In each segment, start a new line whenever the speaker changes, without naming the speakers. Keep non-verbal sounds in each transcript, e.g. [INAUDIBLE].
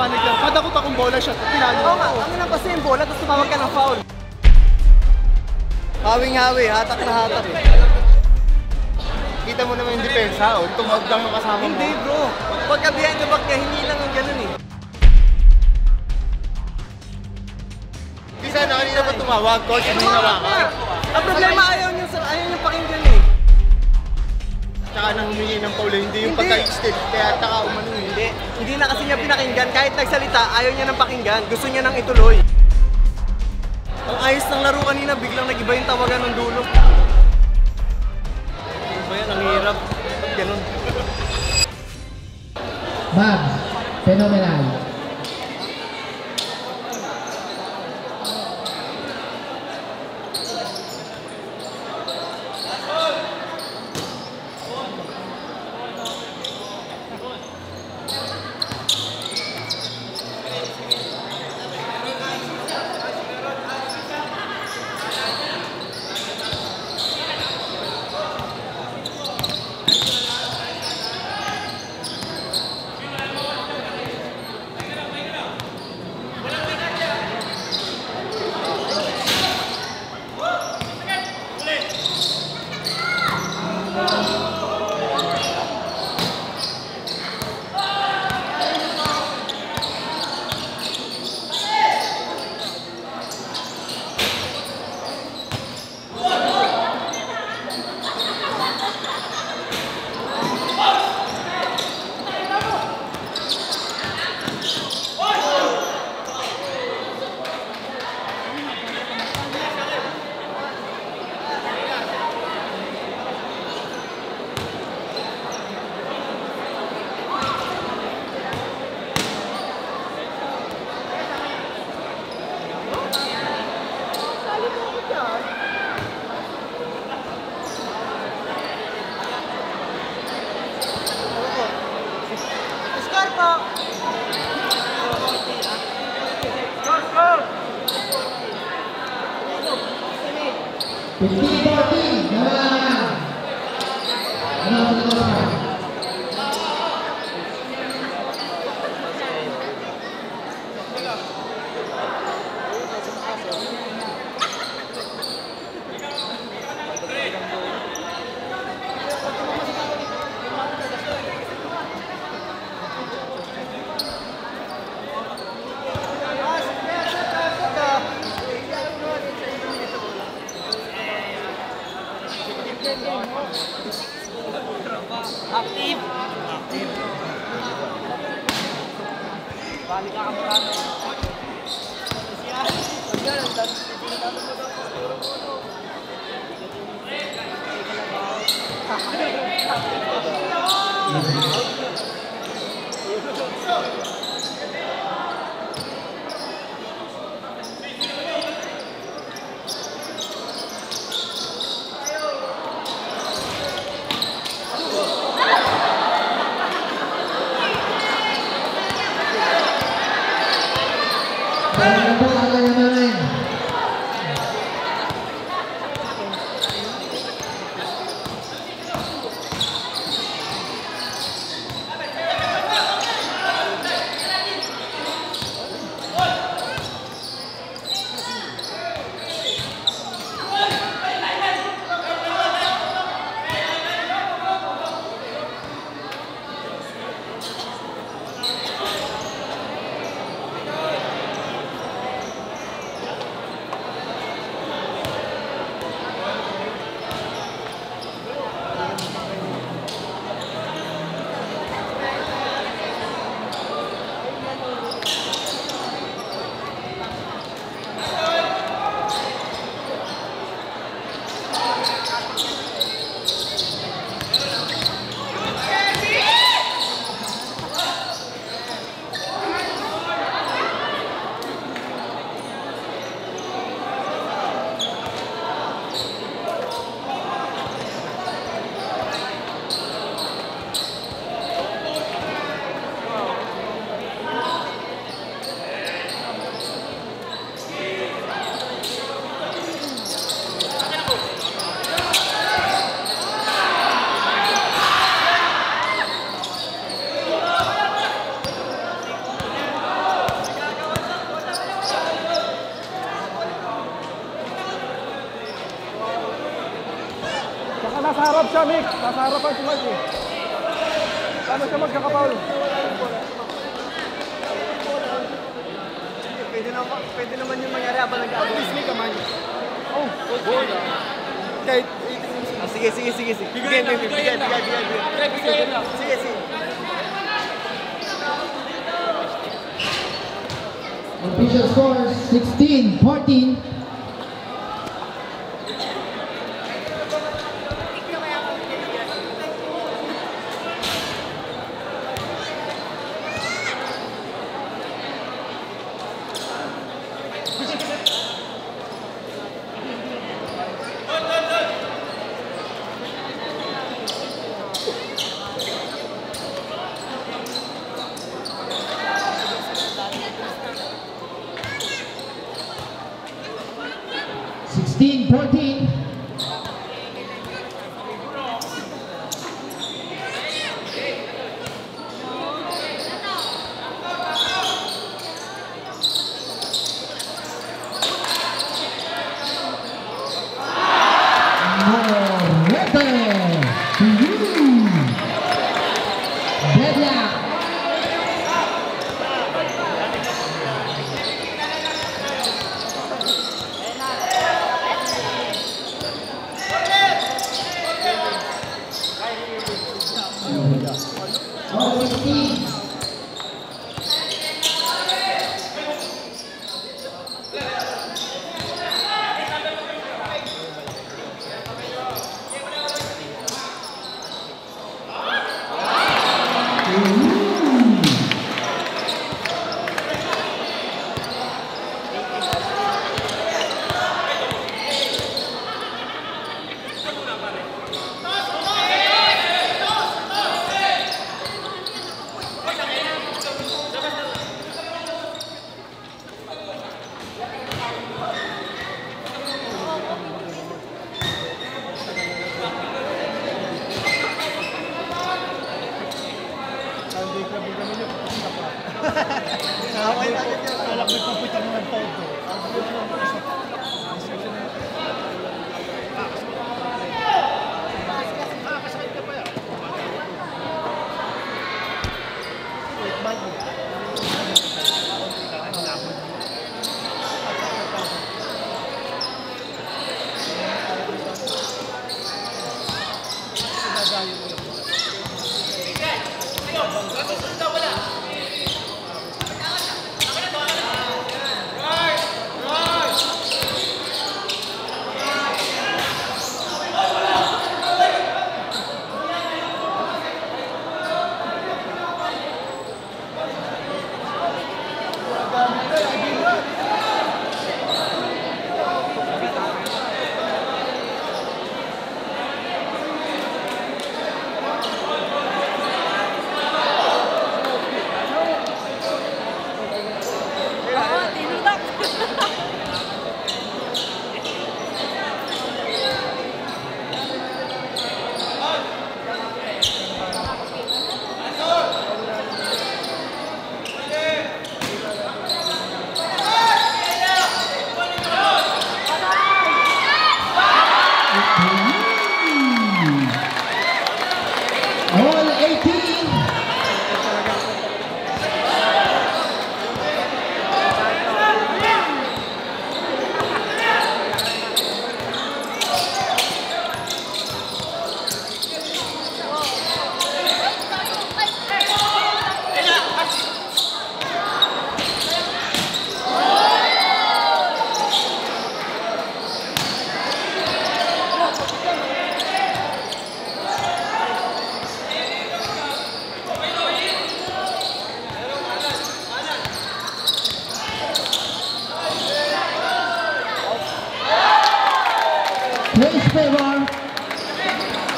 manager. Padakot akong bola siya. Pinalo
Oo nga, ano lang kasi yung bola, tapos tumawag ka ng foul. Hawing-hawi, hatak na hatak eh.
Kita mo naman yung depensa. Oh. Tumawag lang yung kasama mo.
Hindi bro, pagka behind the back niya, hindi lang ang ganun eh.
Di sana kanina ba tumawag? Coach, hindi nawakan.
Ang problema ayaw niyo, ayaw niyo pakinggan eh.
Tsaka nang humingi ng Paul, hindi yung pagka-extend. Kaya taka umano eh.
Hindi, hindi na kasi niya pinakinggan. Kahit nagsalita, ayaw niya nang pakinggan. Gusto niya nang ituloy. Ang ayos ng laro kanina, biglang nag-iba yung tawagan ng dulo. Ano ba yan? Ang hirap. Ganun?
Babs, phenomenal.
Score po! Score, score!
15-14, naman. Ano ang
Balik ka kamurado.
Ano
sa harapan si Mike. Paano siya magkakapaul?
Pwede, na, pwede naman yung mangyari habang nag-abot. Please make a.
Oh, good.
Kahit ah, Sige, sige, sige. sige. Bigayin lang, bigayin lang. Bigayin, bigayin, bigayin. Sige, sige.
Official scores 16,
14,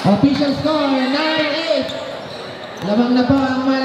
Official score 9-8. Lamang na po ang mananabas.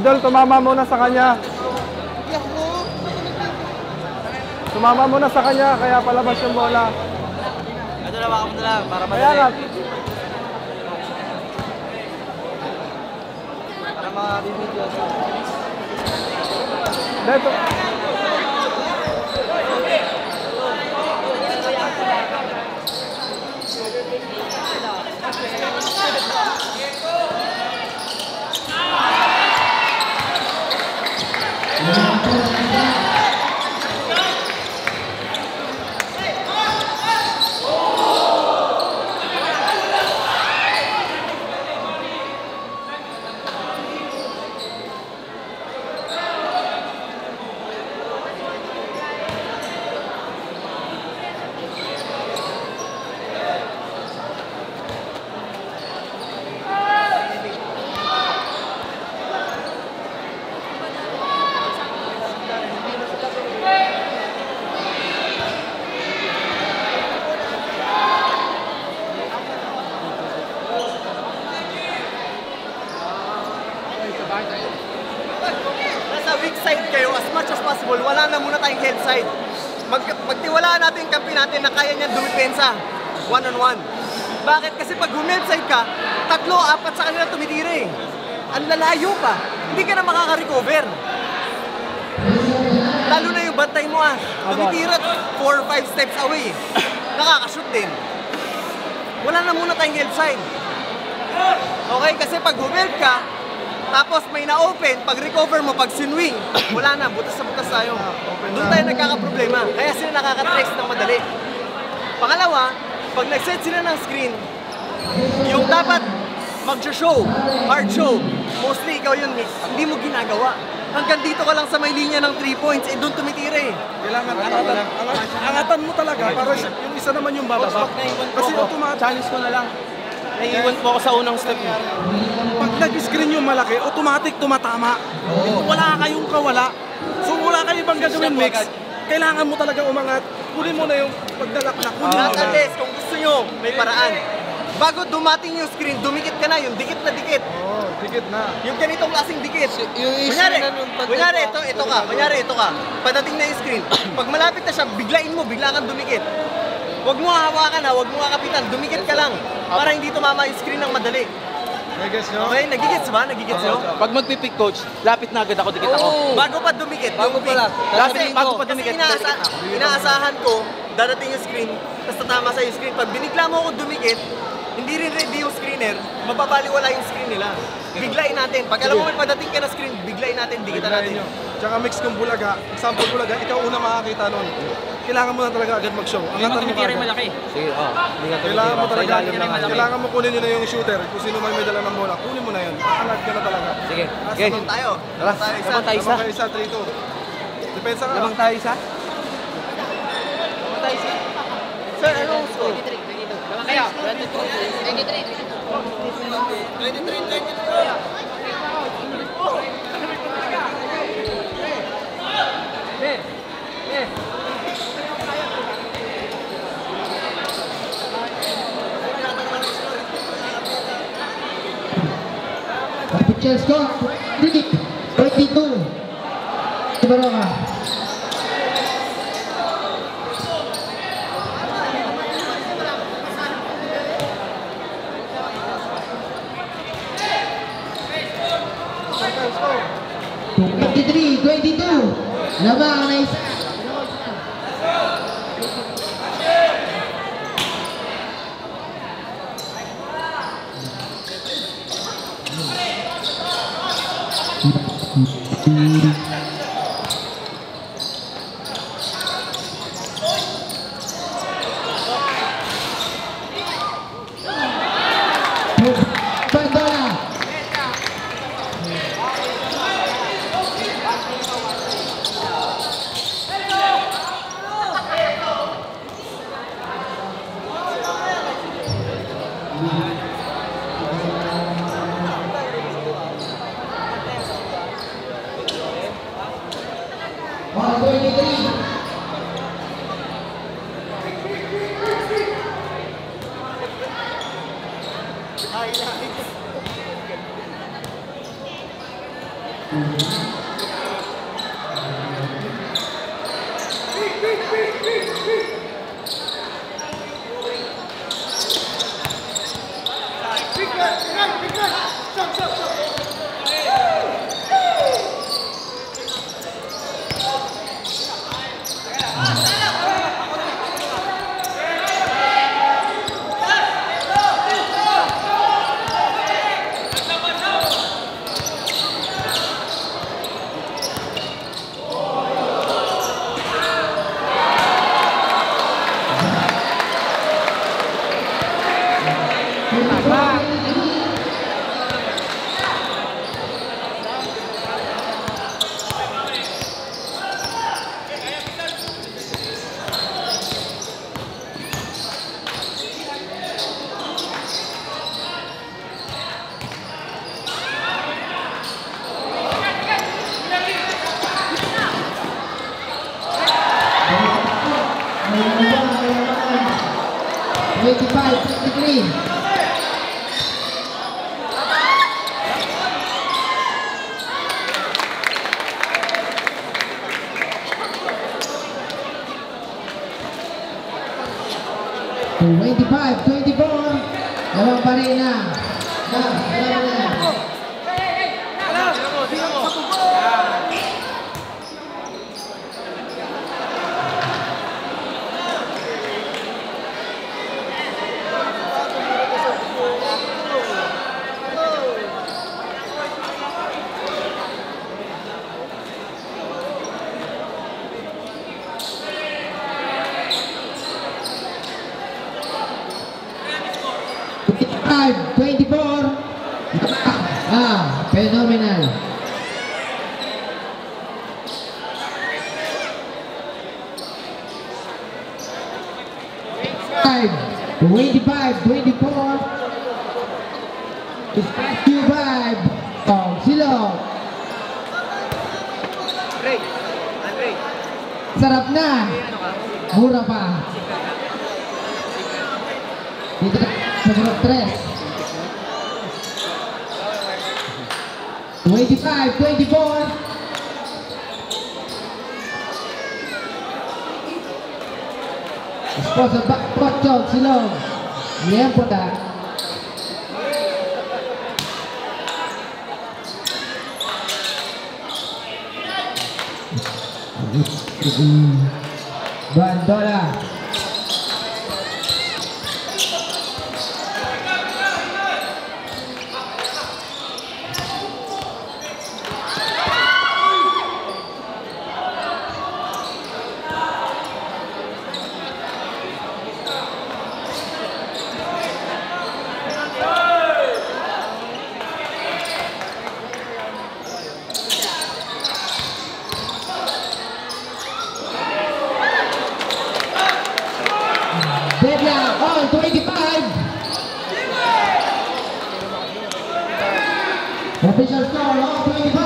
Idol, tumama muna sa kanya. Tumama muna sa kanya, kaya palabas yung bola.
Ito na baka mo na lang para
Kaya nga,
madali. Para makabibidyo.
dito.
Nasa やった! Magtiwalaan natin yung kampi natin na kaya niyan dumipensa. One on one. Bakit? Kasi pag humid side ka, tatlo, apat sa kanila tumitira eh. Ang lalayo pa. Hindi ka na makaka-recover. Lalo na yung bantay mo ah. Tumitira 4 5 steps away. [COUGHS] Nakakashoot din. wala na muna tayong help side. Okay, kasi pag humilp ka, tapos may na-open, pag recover mo, pag sinwing, wala na, butas sa butas tayo. Doon tayo nagkakaproblema. Kaya sila nakaka-trace ng madali. Pangalawa, pag nag-set sila ng screen, yung dapat mag-show, hard show, mostly ikaw yun, Mix, hindi mo ginagawa. Hanggang dito ka lang sa may linya ng 3 points, eh doon tumitira eh.
Kailangan angatan, angat, angatan mo talaga para yung isa naman yung bababa. Kasi automatic,
Challenge ko na lang. Naiiwan po ako sa unang step.
pag nag-screen yung malaki, automatic tumatama. Wala kayong kawala. So wala kayong ibang gagawin mix. Kailangan mo talaga umangat. Kunin mo na yung pagdalak na. Kunin mo na.
unless, kung gusto nyo, may paraan. Bago dumating yung screen, dumikit ka na, yung dikit na dikit.
Oo, dikit na.
Yung ganitong klaseng dikit.
yung issue
kunyari,
na nung pag-
kunyari, ito, ito ka, kunyari, ito ka. Padating na yung screen. Pag malapit na siya, biglain mo, bigla kang dumikit. Huwag mo hawakan ha, huwag mo kakapitan, dumikit ka lang. Para hindi tumama yung screen ng madali.
I-guess nyo?
Okay, nagigits ba? Nagigits nyo?
Pag magpipick coach, lapit na agad ako, dikit ako.
Bago pa dumikit,
Bago pa lang.
Kasi-
bago pa
kasi
dumikit,
inaasa-
dikit
inaasahan ko, darating yung screen, tapos tatama sa yung screen. Pag binigla mo ako dumikit, hindi rin ready yung screener, mababaliwala yung screen nila biglayin natin. Pag alam mo man padating ka na screen, biglayin natin, di kita natin.
Nyo. Tsaka mix kong bulaga, example bulaga, ikaw una makakita nun. Kailangan mo na talaga agad mag-show. Ang latar mo agad. malaki.
Sige, oh.
Kailangan mo talaga, kailangan mo kunin yun na yung shooter. Kung sino man may dala ng bola, kunin mo na yun. Alert ka na talaga.
Sige. Okay.
Lamang tayo.
Tara.
Lamang tayo isa.
Lamang tayo isa,
3-2. Depensa ka.
Lamang tayo isa.
Lamang tayo
isa. Sir, ano
ang score? 23, 22. Lamang kayo. 23, 22. 23, 22. 23, 22. Scott. Official score, law 25.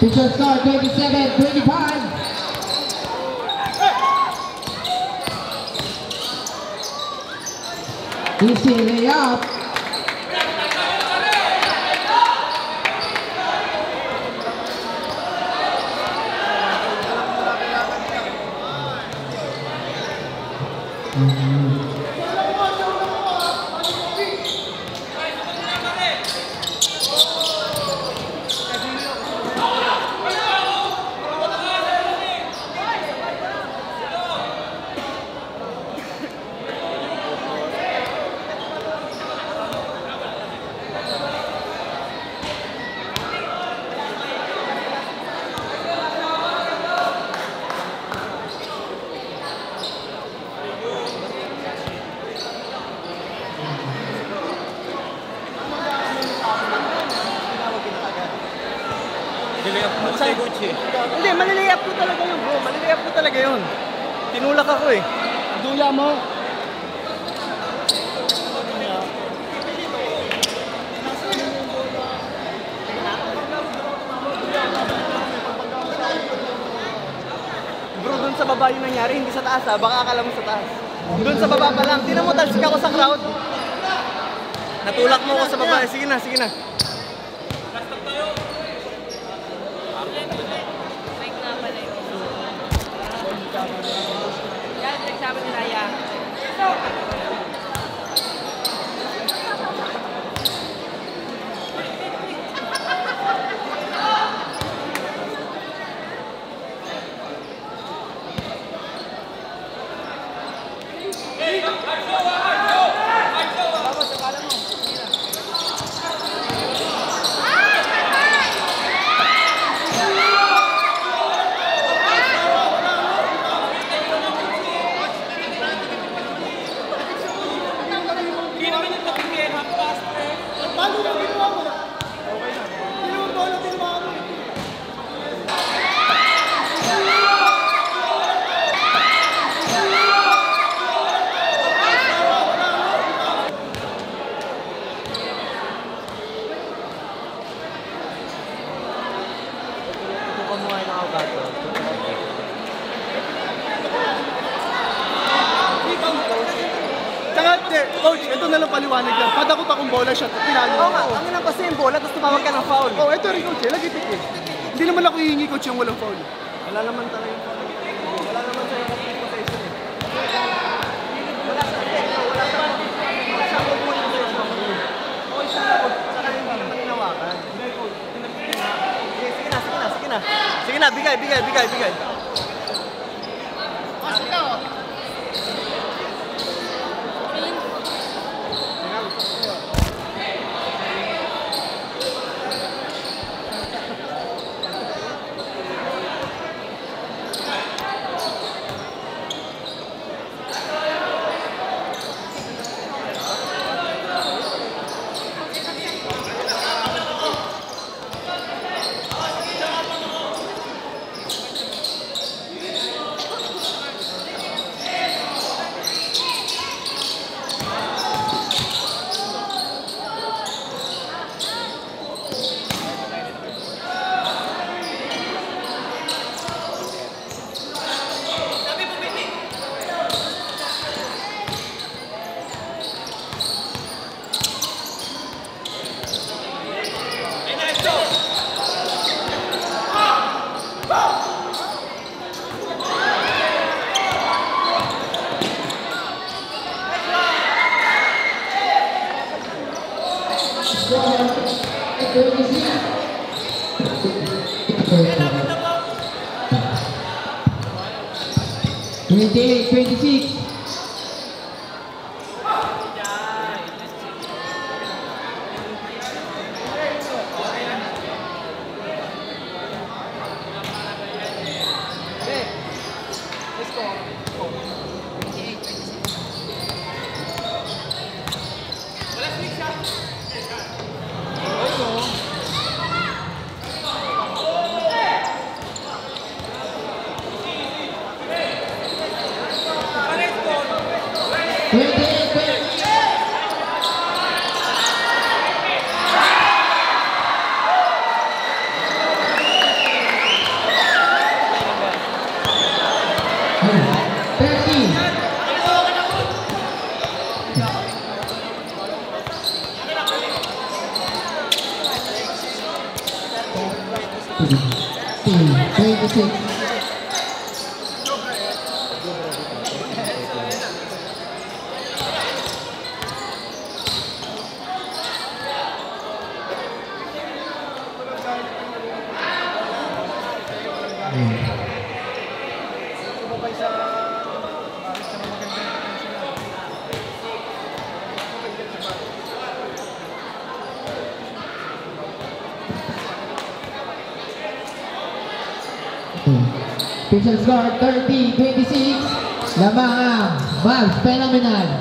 Pitcher score Easy
way up. sikit lah.
Twenty-eight, twenty-six. Official score 30, 26. Lamang Mavs Phenomenal.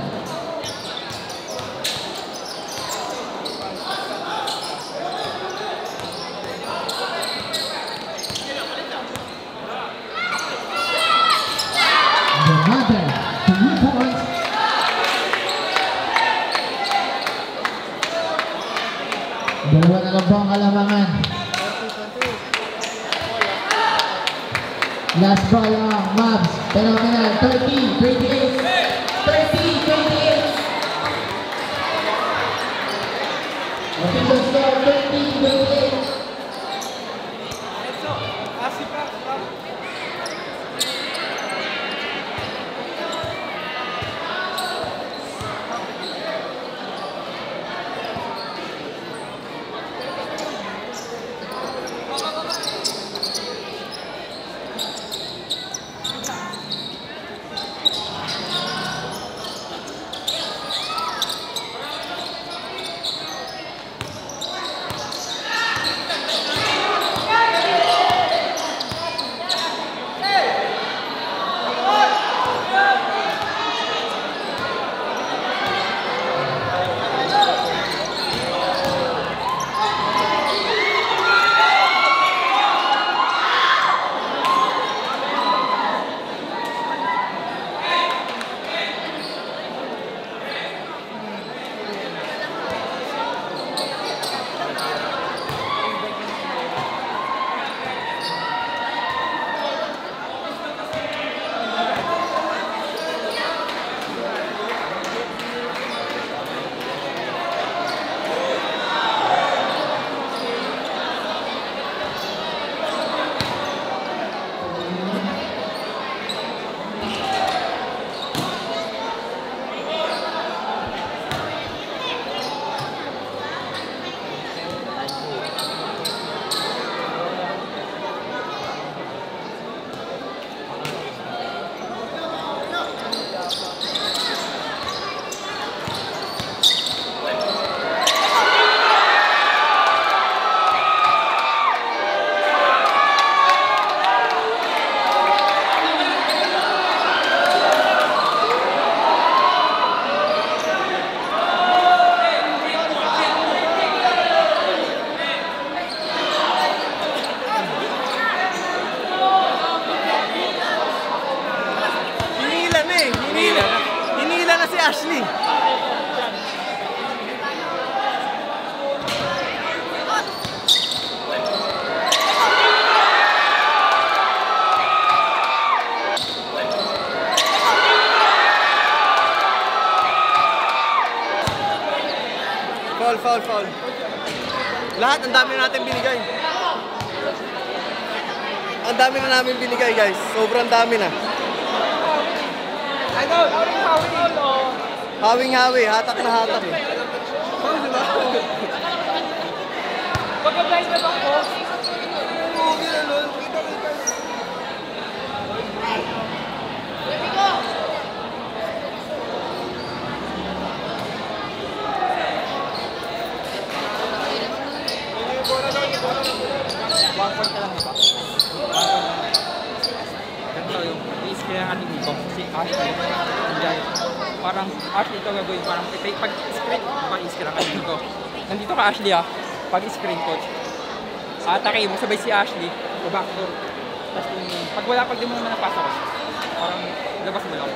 Lahat, ang dami na natin binigay. Ang dami na namin binigay, guys. Sobrang dami na. Hawing-hawi, hatak na hatak.
Pagka-blind na ba ako?
Ashley. Nandiyan. Parang Ashley ito gagawin. Parang pag screen, pag screen ka dito. Nandito ka Ashley ah. Pag screen coach. Atake mo, sabay si Ashley. Go backdoor. Tapos yung, pag wala, pag di mo naman napasok, parang labas mo lang.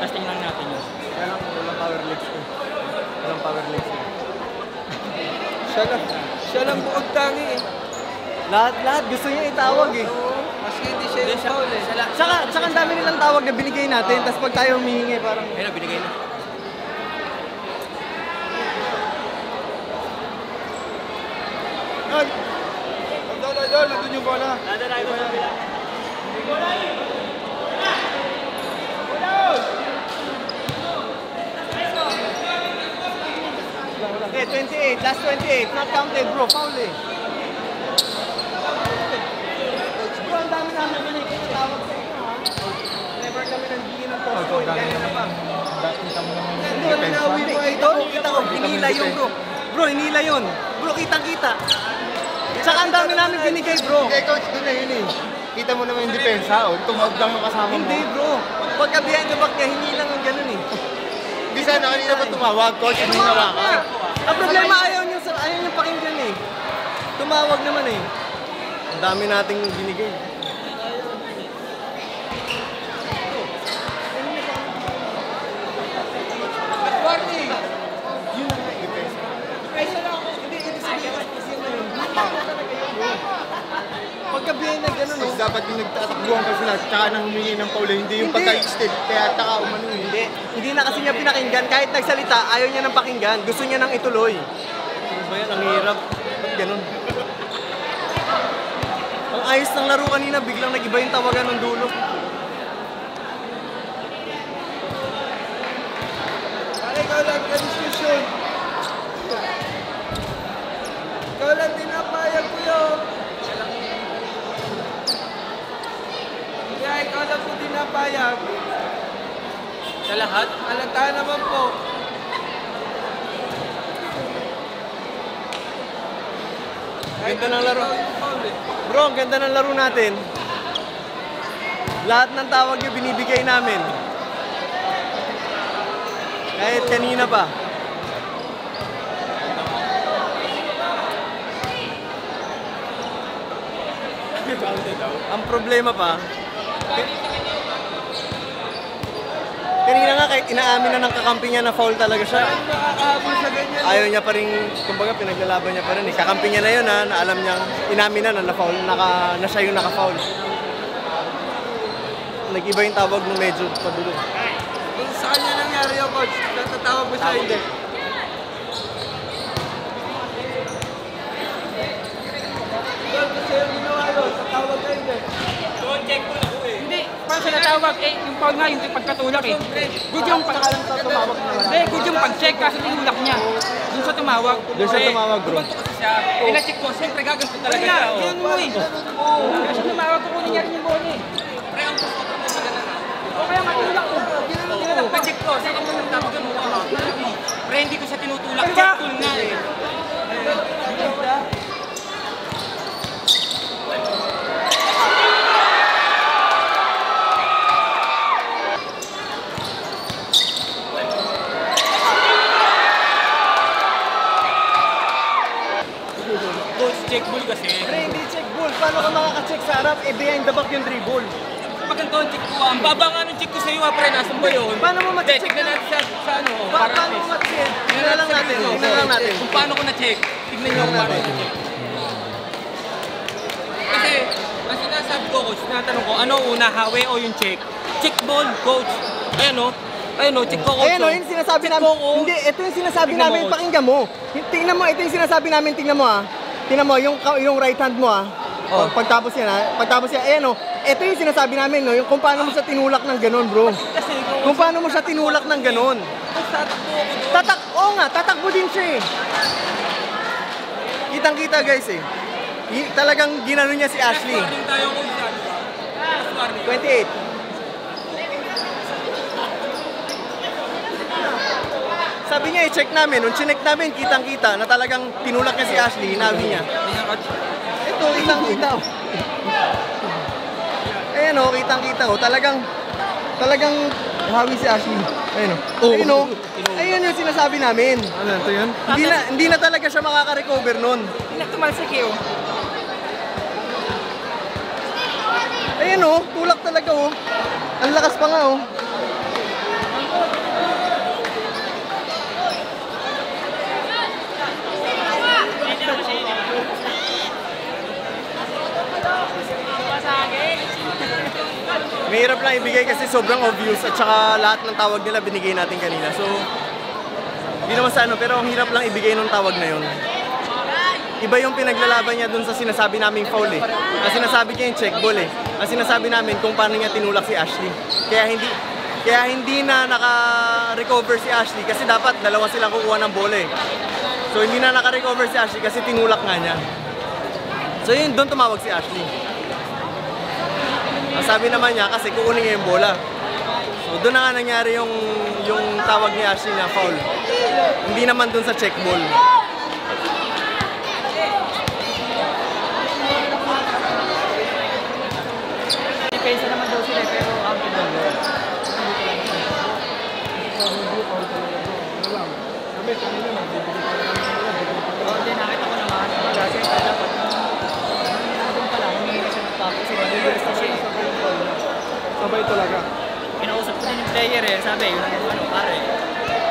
Tapos tingnan natin yun.
Kaya lang, walang power legs ko. Walang power legs ko. siya lang, siya lang buod tangi eh. Lahat, lahat gusto niya itawag eh.
Hindi siya yung foul eh.
Tsaka, tsaka ang dami nilang tawag na binigay natin, tapos pag tayo humihingi, parang...
Ayun, binigay na.
Idol, idol, nandun yung bola.
Okay, 28, last 28, not counted bro, foul eh. Bro, ang dami namin binigay na tawag sa inyo ha. Never kami nandiyan ng post point, kanina pa. Hindi, nanawi mo ito. Kita ko, hinila yun bro. Bro, hinila yun. Bro, kitang-kita. Tsaka ang dami namin binigay bro.
Eh, coach, doon na yun eh. Kita mo naman yung depensa, o tumawag lang yung kasama mo.
Hindi bro. Pagka behind the back niya, hinilang ang ganun eh.
Di sana kanina ba tumawag, coach? Hindi na ka.
Ang problema ayaw niyo sa ayaw niyo pakinggan eh. Tumawag naman eh. Ang dami nating binigay. Pagka behind na ganun oh.
dapat yung nagtatakbuhan pa sila, tsaka nang humingi ng paula, hindi yung pagka-extend, kaya taka umano eh.
Hindi, hindi na kasi niya pinakinggan. Kahit nagsalita, ayaw niya nang pakinggan. Gusto niya nang ituloy. Ano ba yan? Ang hirap. Ba't ganun? Ang ayos ng laro kanina, biglang nag-iba yung tawagan ng dulo.
Ikaw lang ka diskusyon. Ikaw lang pinapayag ko yun. Lang po dinapayag.
Sa lahat?
Alata naman po.
Ganda ng laro. Bro, ang ganda ng laro natin. Lahat ng tawag niyo binibigay namin. Kahit kanina pa. Ang problema pa, kanina nga kahit inaamin na ng kakampi niya na foul talaga siya. Ayaw niya pa rin, kumbaga pinaglalaban niya pa rin eh. Kakampi niya na yun ha, na alam niyang, inamin na na na-foul, naka, na siya yung naka-foul. Nag-iba yung tawag nung medyo padulo.
Kung sa kanya nangyari yung coach, natatawag mo siya, hindi. Tol, kasi yung ginawa yun, tatawag ka hindi.
Hindi, parang siya natawag. Eh, yung foul nga, yung pagkatulak eh. Good yung pag... Hindi, good yung pag-check kasi tinulak niya. Doon siya tumawag.
Doon siya
Eh,
tumawag, bro.
Bumanto kasi siya. Eh, na-check ko, siyempre gaganto talaga siya. oh. Kaya mo eh. Kaya siya tumawag, kukunin niya rin yung bola eh. Pre, ang gusto ko mo O kaya matulak ko. Ginanong ginanong. Pag-check ko, saan ako nang tawag mo? Pre, hindi ko siya tinutulak. Check ko nga eh. Coach, check ball kasi.
Pre, hindi check ball. Paano ka makaka-check sa harap? Eh, behind the back yung dribble.
Pag ganito ang check ko, ang baba nga ng check ko sa iyo, ah, pre, nasan ba yun?
Paano mo
Hindi,
ma-check
tignan
na-
natin sa, sa ano,
Pa
para
paano mo ma-check? Tingnan lang natin. Tingnan lang natin.
Kung paano ko na-check, tignan niyo kung paano na-check. Kasi, ang sinasabi ko, coach, tinatanong ko, ano una, hawe o yung check? Check ball, coach. Ayan o. Ayun o, check ko, coach.
Ayan o, yung sinasabi
Check
namin.
ko.
Hindi, ito yung sinasabi
Tingnan mo,
namin.
coach.
Pakinggan mo. Tingnan mo, ito yung sinasabi namin. Tingnan mo ah. Tingnan mo, yung, yung right hand mo ah.
Oh.
Pag, pagtapos yan ah. Pagtapos yan, ayan o. Ito yung sinasabi namin no. Yung kung paano mo siya tinulak ng ganun bro.
Kasi,
Kung paano mo siya tinulak ng ganun.
tatakbo.
Tatak, oo nga, tatakbo din siya eh. Kitang-kita guys eh. Y- talagang ginano niya si Ashley.
Last warning tayo, coach, ah, di ba? Last warning.
28. Sabi niya, i-check namin. Nung chinek namin, kitang-kita na talagang tinulak niya si Ashley, hinabi niya. Ito, kitang-kita. oh. Ayan o, kitang-kita o. Talagang, talagang Hawi si Ashley. Ayun o. Ayun o. Ayun yung sinasabi namin.
Ano, ito yan?
Hindi na, hindi na talaga siya makaka-recover nun.
Hindi na tumalsik eh, oh.
Ayun o, tulak talaga o. Ang lakas pa nga oh. o. Mahirap lang ibigay kasi sobrang obvious at saka lahat ng tawag nila binigay natin kanina. So, hindi naman sa ano, pero ang hirap lang ibigay nung tawag na yun. Iba yung pinaglalaban niya dun sa sinasabi naming foul eh. Ang sinasabi niya yung check ball eh. Ang sinasabi namin kung paano niya tinulak si Ashley. Kaya hindi kaya hindi na naka-recover si Ashley kasi dapat dalawa silang kukuha ng bola eh. So hindi na naka-recover si Ashley kasi tinulak nga niya. So yun, doon tumawag si Ashley. Ang sabi naman niya kasi kukunin niya yung bola. So doon na nga nangyari yung, yung tawag ni Ashley na foul. Hindi naman doon sa check ball.
Depensa naman daw sila, pero out in daw.
Kami, kanina lang, bibigyan pa naman sila.
Pero hindi, nakita ko naman, kasi dapat doon pa lang, humingi na siya ng top kasi mabilis na siya. eh.
Sabay talaga.
Kinausap ko din yung player eh, sabi, yun ang ano, pare,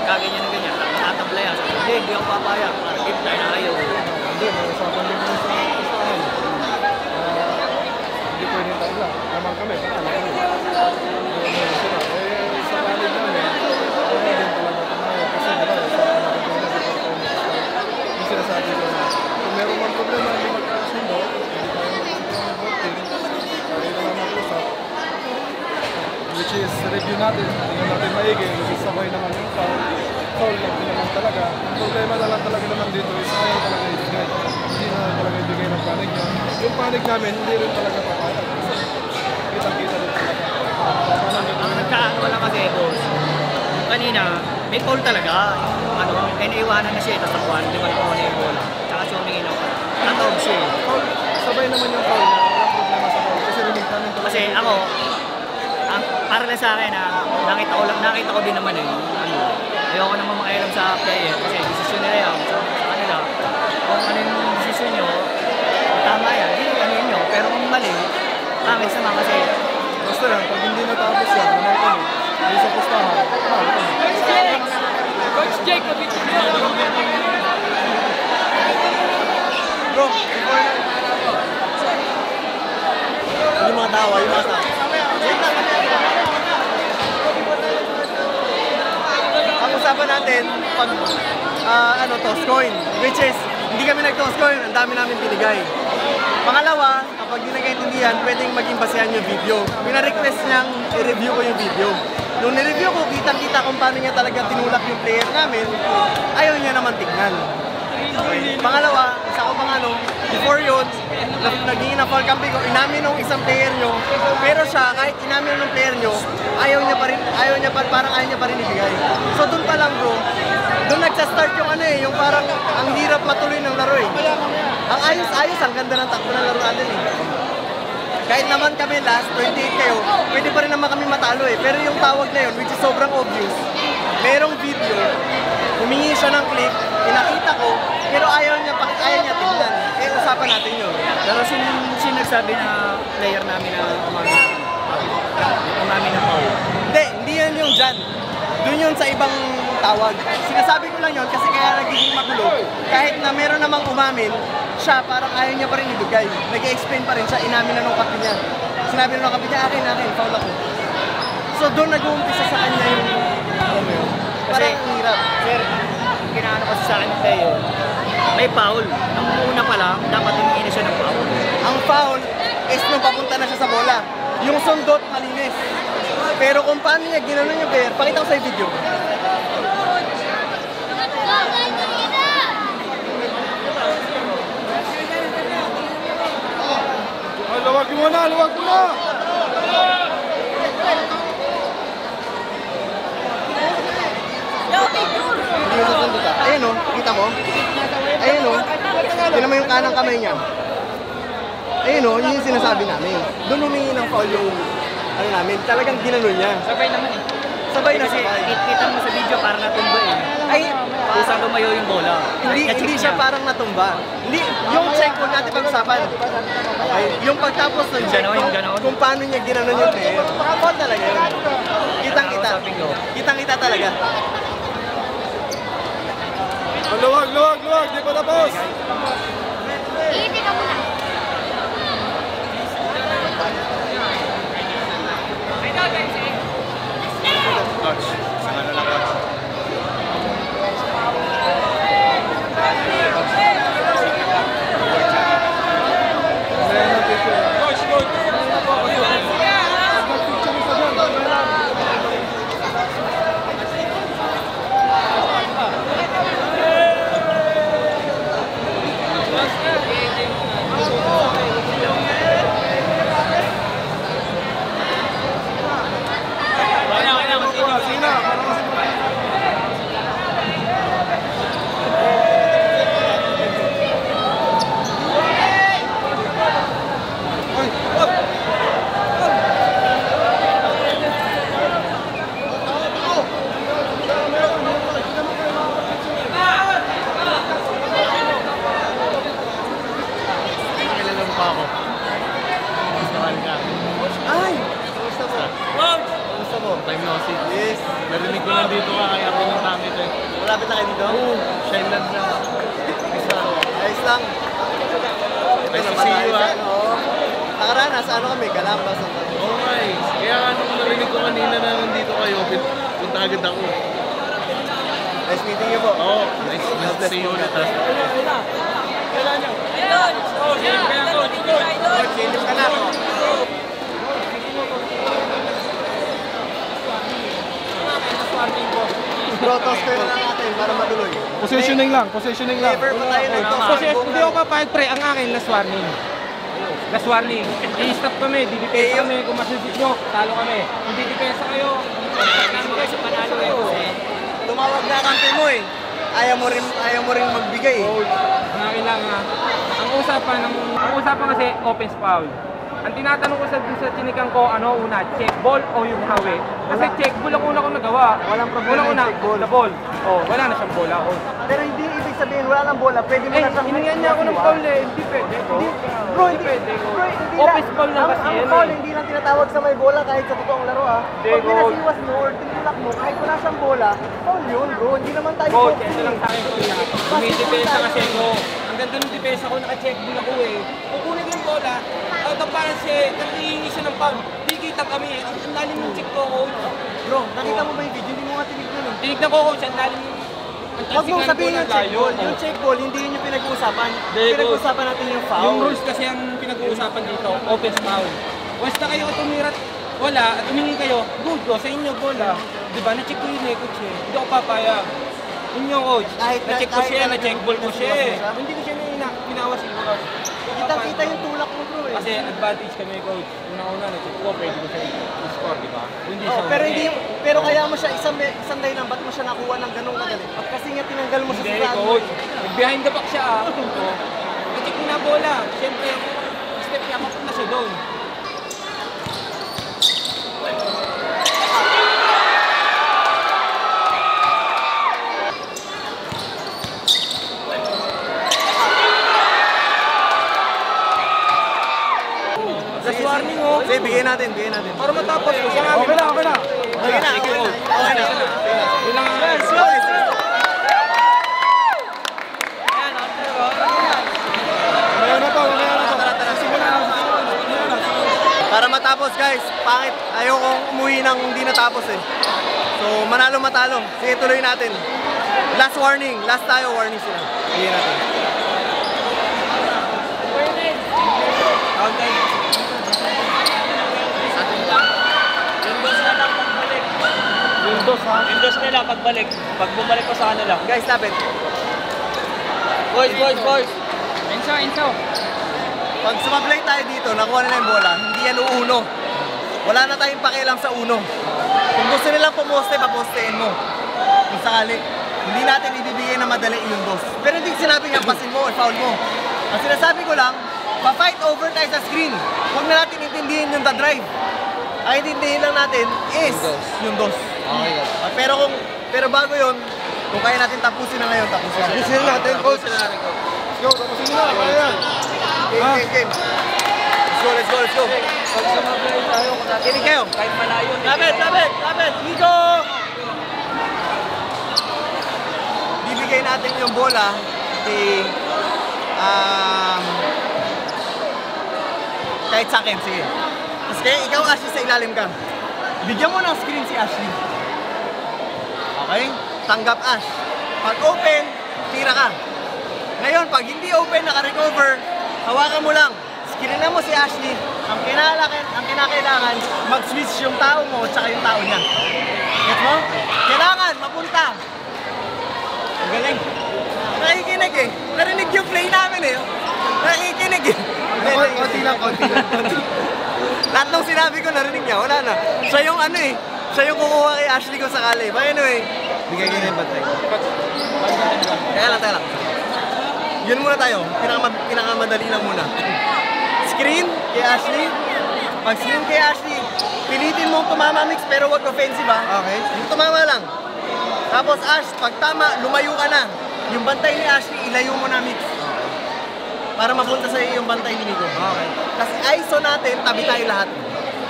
kaganyan na ganyan, natatabla yan. Sabi, hindi, hindi ako papayag, para game tayo na ayaw.
Hindi, may usapan din kami sa usapan. Hindi pwedeng tabla. Naman kami, panalo kami. Ayun, sila. Eh, sa panig namin, kaya din talaga tumaya. Kasi di ba, usapan natin kanina sa performance. Yung sinasabi ko na, kung meron man problema, hindi magkakasundo, hindi tayo magkakasundo ng voting, tayo na lang mag-usap. Which is, review natin, tingnan natin maigi, sabay naman yung foul. Foul lang din naman talaga. Ang problema na lang talaga naman dito is ayaw talaga ibigay. Hindi na talaga ibigay ng panig niya. Yung panig namin, hindi rin talaga papayag. Kitang-kita rin talaga.
Ang nagkaano lang kasi, boss, kanina, may foul talaga. Yung ano, eh naiwanan na siya, tapos nakuha, di ba nakuha na yung bola. Tsaka siya humingi ng tatawag siya
sabay naman yung foul niya. Walang problema sa foul. Kasi rinig namin talaga.
Kasi ako, para lang sa akin na nakita ko lang, nakita ko din naman eh, ano, ayoko naman makialam sa player kasi desisyon nila yan, sa, sa kanila. Kung ano yung desisyon nyo, tama yan, hindi ano yun nyo. Pero kung mali, pangit naman kasi
Basta lang, pag hindi natapos yan, naman kami. Hindi sa pustahan. Mahal kami.
Coach Jake,
Bro, before na. Yung mga tawa, yung mga tawa. Ang usapan natin, pag, ah, ano, toss coin. Which is, hindi kami nag-toss coin, ang dami namin binigay. Pangalawa, kapag di nagkaintindihan, pwedeng maging basehan yung video. Pina-request niyang i-review ko yung video. Nung ni-review ko, kitang-kita kung paano niya talaga tinulak yung player namin, ayaw niya naman tignan. Pangalawa, isa ko pang ano, before yun, nag- naging na foul camping ko, inamin nung isang player nyo, pero siya, kahit inamin nung player nyo, ayaw niya pa rin, ayaw niya pa, parang ayaw niya pa rin ibigay. So doon pa lang bro, doon nagsa-start yung ano eh, yung parang ang hirap matuloy ng laro eh. Ang ayos-ayos, ang ganda ng takbo ng laro natin eh. Kahit naman kami last, 28 kayo, pwede pa rin naman kami matalo eh. Pero yung tawag na yun, which is sobrang obvious, merong video, humingi siya ng clip, pinakita ko, pero ayaw niya, pa- ayaw niya tingnan. Eh, usapan natin yun.
Pero sin, sin nagsabi na player namin na umamin, umamin na foul.
Hindi, hindi yan yung dyan. Doon yun sa ibang tawag. Sinasabi ko lang yun kasi kaya nagiging magulo. Kahit na meron namang umamin, siya parang ayaw niya pa rin ibigay. Nag-explain pa rin siya, inamin na nung kapi niya. Sinabi na nung kapi niya, akin, akin, foul ako. So doon nag-uumpisa sa kanya yung, alam mo yun, parang ang hirap.
Sir, ang ginaano kasi sa akin player, may foul. Nung una pa lang, dapat humingi na siya ng foul.
Ang foul is nung papunta na siya sa bola. Yung sundot, malinis. Pero kung paano niya ginanon yung player, pakita ko sa video.
Ay, luwag mo na, luwag mo na!
Ayun o, kita mo? Ayun o. Tinan mo yung kanang kamay niya. Ayun o, yun yung sinasabi namin. Doon humingi ng foul yung ano namin. Talagang ginanon niya.
Sabay naman eh.
Sabay na sabay.
kita mo sa video parang natumba eh.
Ay,
Kusang lumayo yung bola.
hindi, hindi siya parang natumba. Hindi, yung check po natin pag-usapan. Okay, yung pagtapos ng check ko, kung paano niya ginanon yung player. Foul talaga yun. Kitang-kita.
Ko.
Kitang-kita talaga.
Oh, luwag, luwag, luwag. Di pa tapos.
Iitin ka muna.
Coach, sana na lang coach. Nakilala mo pa ako. Gusto ka.
Ay! Kamusta mo? Kamusta mo?
Time Yossi.
Yes.
Narinig ko lang dito ka, kaya ako nang pangit eh.
Malapit na kayo dito? Oo.
Shine lang siya.
Ayos lang.
Nice to
naman
see you
ayos
ah.
yan, oo. Nakaraan, nasa ano kami, Galambas.
Oo nga eh. Kaya nga nung narinig ko kanina na nandito kayo, punta agad ako.
Nice meeting you po.
Oo, nice, nice to see you ulit ah.
Chilim ka na. Bro, toss ko na lang natin para matuloy.
Positioning lang, positioning lang.
Never pa tayo ng toss.
Kasi hindi ako papayag pre, ang akin last warning. Last warning. I-stop kami, didepensa kami, kung masusit nyo, talo kami. Hindi depensa kayo,
Namin kayo sa panalo eh. Kasi
Tumawag na kampi mo eh. Ayaw mo rin, ayaw mo rin magbigay eh.
ang akin lang ha. Ang usapan, ang, ang usapan kasi offense foul. Ang tinatanong ko sa, sa chinikang ko, ano una, check ball o yung hawi? Kasi check ball ang una ko nagawa.
Walang problema yung check ball.
the ball. Oh, wala na siyang bola. Oh.
Pero hindi ibig sabihin wala nang bola. Pwede mo
Eh,
na siyang
hiningan niya ako ng foul eh. Hindi pwede.
Hindi, bro, hindi,
pwede ko.
bro, hindi
Offense foul lang
ang,
kasi
ang
yan
foul,
eh.
hindi lang tinatawag sa may bola kahit sa totoong laro ah. Pag pinasiwas mo or tinulak mo, kahit wala siyang bola, foul yun bro. Hindi naman tayo
Coach, ito lang
eh.
sa akin ko na. Dumidepensa kasi ako. Ang ganda ng depensa ko, naka-check din ako eh. Kukunin yung bola, out of balance eh, naghihingi siya ng foul. Di kita kami eh. Ang ang lalim ng check ko, coach.
Bro, nakita mo ba yung video? Hindi mo nga tinignan eh.
Tinignan ko, coach, ang lalim ng...
Huwag mong sabihin yung
ng
check ball. Yung check ball, hindi yun yung pinag-uusapan. Pinag-uusapan natin yung foul.
Yung rules kasi ang pinag-uusapan dito, offense foul. Once na kayo tumirat, wala, at tumingin kayo, good, go, sa inyo, bola. Di ba? Na-check ko yun eh, coach eh. Hindi ako papaya. Yung coach. Na-check ko siya,
na-
na-check ball ko siya eh. Hindi ko siya na pinawas siguro.
Kitang-kita yung tulak mo bro eh.
Kasi advantage kami coach. Una-una na-check ko, pwede ko siya i-score, di ba? Hindi
Oh,
siya
pero hindi pero kaya mo siya isang isang day lang ba't mo siya nakuha ng ganung kadali? At kasi nga tinanggal mo siya sa saan
coach. Nag-behind the back siya ah. Na-check ko na bola. Siyempre, step niya, papunta siya doon. Last warning oh.
Sige, bigyan natin, bigyan natin.
Para matapos.
Okay na, okay na.
Sige okay na. Okay na. Okay, sige.
Mamaya na.
Para matapos guys, pangit. Ayokong umuwi nang hindi natapos eh. So, manalo matalo. Sige, tuloy natin. Last warning. Last tayo, warning sila. Bigyan natin.
yung dos, yung dos nila pagbalik, pag bumalik ko sa kanila.
Guys, stop it.
Boys, boys, boys.
Enzo, Enzo.
Pag sumablay tayo dito, nakuha nila yung bola, hindi yan uuno. Wala na tayong pakialam sa uno. Kung gusto nilang pumoste, papostein mo. Kung sakali, hindi natin ibibigay na madali yung dos. Pero hindi sinabi nga pasin mo or foul mo. Ang sinasabi ko lang, pa-fight over tayo sa screen. Huwag na natin intindihin yung the drive. Ang intindihin lang natin is yung dos. Okay. Ah, Pero kung pero bago 'yon, kung kaya natin tapusin na ngayon, tapusin na.
Tapusin na natin, coach.
Let's go, tapusin na. Kaya yan.
Game, game, game. Let's go, let's go, let's go.
Pag sumablay tayo,
Kinig kayo.
kahit malayo.
Lapit, lapit, lapit. Nico! Bibigay natin yung bola kay um, kahit sa akin, sige. Tapos kaya ikaw, Ashley, sa ilalim ka. Bigyan mo ng screen si Ashley. Okay? Tanggap, Ash. Pag open, tira ka. Ngayon, pag hindi open, naka-recover, hawakan mo lang. Screenan mo si Ashley. Ang kinakailangan, ang kinakailangan, mag-switch yung tao mo at saka yung tao niya. Get mo? Kailangan, mapunta. Ang galing. Nakikinig eh. Narinig yung play namin eh. Nakikinig eh.
Konti lang, konti lang. [LAUGHS]
Lahat ng sinabi ko, narinig niya. Wala na. Siya yung ano eh. Siya yung kukuha kay Ashley kung sakali. But anyway,
Bigay ko na yung bantay.
Teka lang, teka lang. Yun muna tayo. Pinaka, pinakamadali lang muna. Screen kay Ashley. Pag screen kay Ashley, pilitin mong tumama mix pero wag offensive ha.
Okay.
Yung tumama lang. Tapos Ash, pag tama, lumayo ka na. Yung bantay ni Ashley, ilayo mo na mix. Para mapunta sa iyo yung bantay ni Nico.
Okay.
Tapos ISO natin, tabi tayo lahat.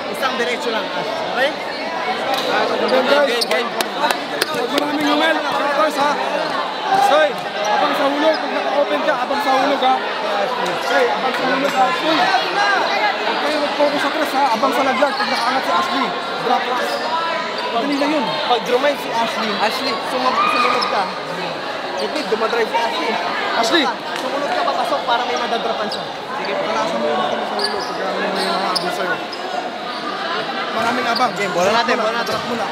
Isang diretso lang, Ash. Okay?
Game, guys. Huwag maraming humel. First, ha? Soy, abang sa hulog. Pag naka-open ka, abang sa hulog, ha? Soy, abang sa hulog, ha? Soy, huwag kayo mag-focus sa press, ha? Abang sa laglag. Pag nakaangat si Ashley, drop pass. Madali na yun.
Pag drumive si Ashley, Ashley, sumunod ka. Hindi, dumadrive si Ashley.
Ashley!
Sumunod ka papasok para may madadrapan siya.
Sige, palasan mo yung mata mo sa hulog. Pag ano mo yung mga abang sa'yo. Maraming abang.
Game, bola natin, bola natin.
Drop mo?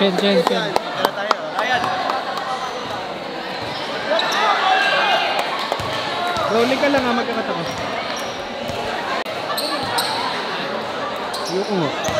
Chen, chen, chen.
Tara tayo. Ryan.
Rolling ka lang ha, magkakatabi. Yung ungo.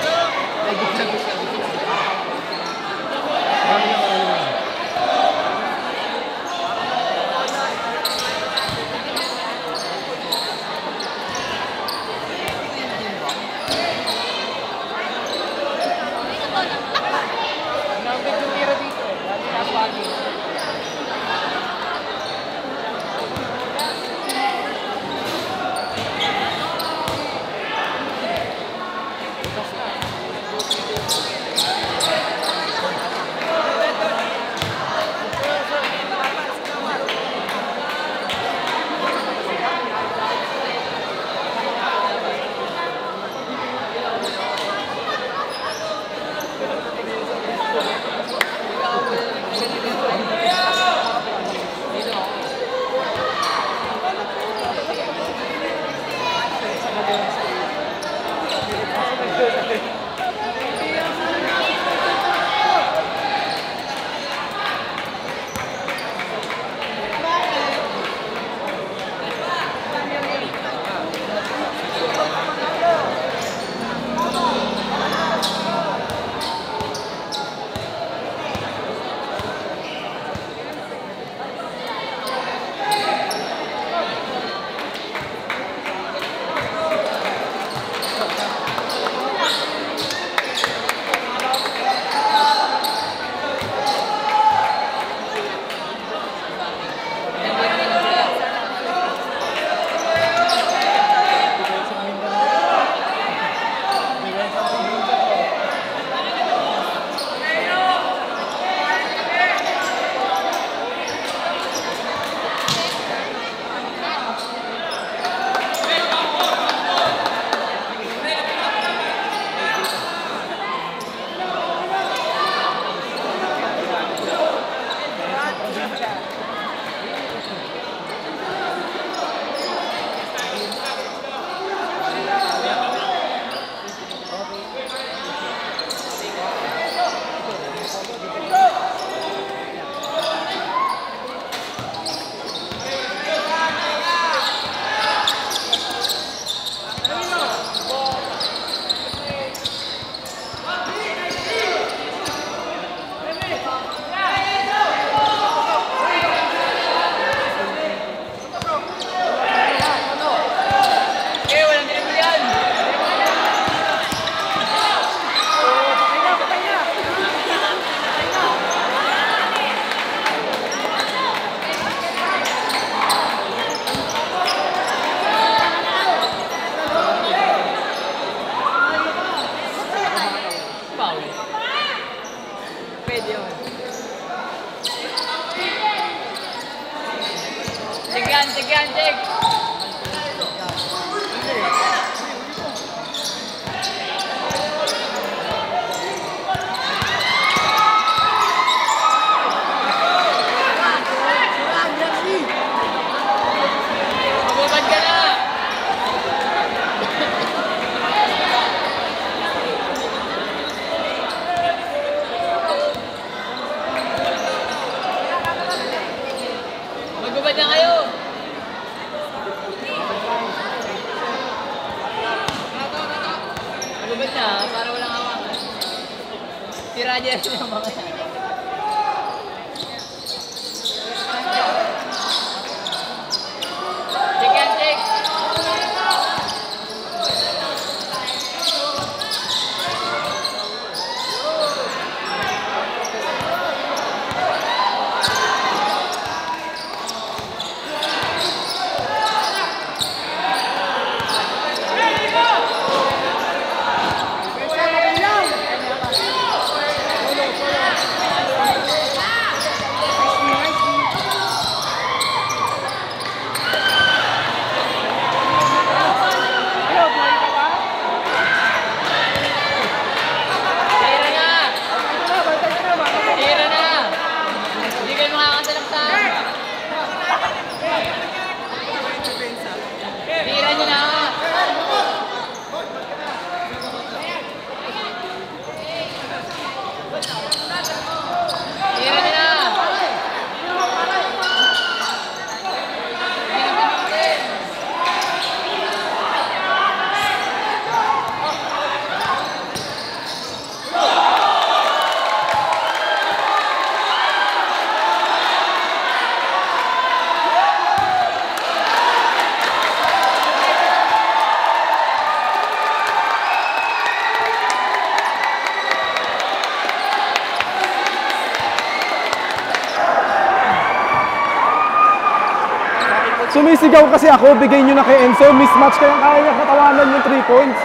Sumisigaw kasi ako, bigay nyo na kay Enzo. Mismatch kaya kaya niya katawanan yung 3 points.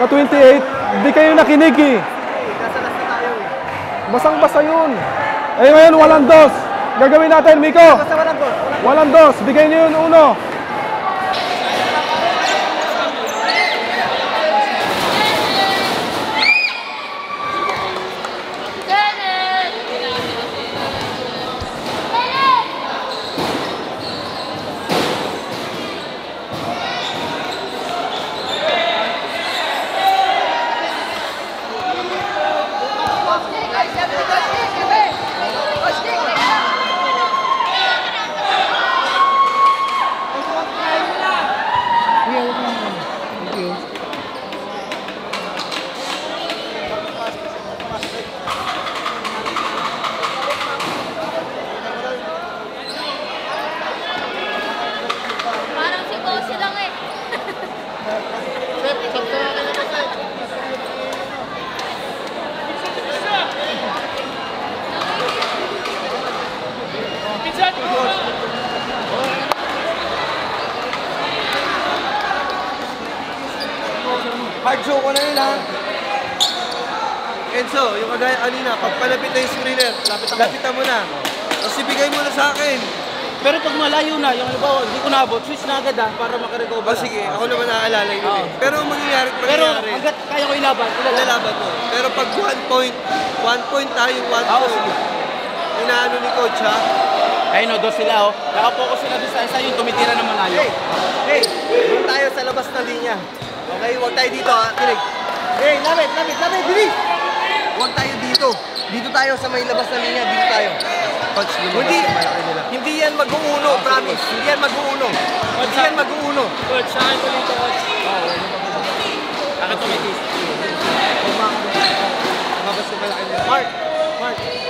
Na 28, hindi kayo nakinig eh. Basang-basa yun. Eh ngayon, walang dos. Gagawin natin, Miko.
Walang
dos. Bigay niyo yun uno.
Parang si Bossy lang eh.
Hard show ko na yun ha. Enzo, yung kagaya kanina, pag palapit na yung screener, lapitan mo na. Tapos ibigay mo na sa akin.
Pero pag malayo na, yung halimbawa, hindi ko naabot, switch na agad ah, para makarecover.
O sige, ako naman naaalala yun eh. Pero ang mangyayari,
Pero
mangyayari,
hanggat kaya ko ilaban, ilalaban.
lalaban mo. Pero pag one point, one point tayo, one
Oo,
point.
sige.
Inaano ni coach ha?
Ayun no, dos sila oh. Nakapokus sila doon sa isa, yung tumitira ng malayo.
Hey, hey, doon tayo sa labas ng linya. Okay, huwag tayo dito ha. Kinig. Hey, lapit, lapit, lapit, bilis! Huwag tayo dito. Dito tayo sa may labas ng linya, dito tayo. Coach, hindi, hindi yan mag-uuno, promise. Hindi yan mag-uuno. Hindi yan mag-uuno.
Coach, saan ko dito, coach?
Bakit tumitis?
Mabas yung malaki nila. Mark, Mark.